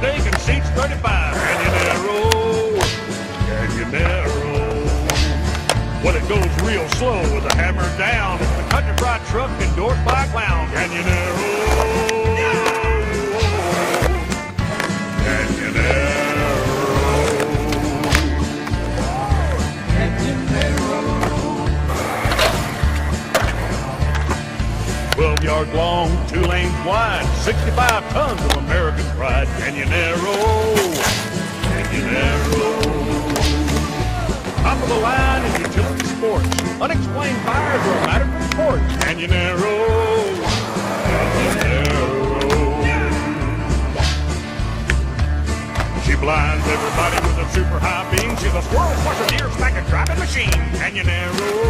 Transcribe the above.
steak and seats 35. Canyonero, canyonero. When it goes real slow with a hammer down, it's the country fried truck endorsed by Clown. 12 yards long, two lanes wide, 65 tons of American pride. Canyonero, canyon arrow. Top of the line in utility sports. Unexplained fires are a matter for arrow, canyonero. She blinds everybody with a super high beam. She's a squirrel crusher, deer stacker driving machine. Canyonero.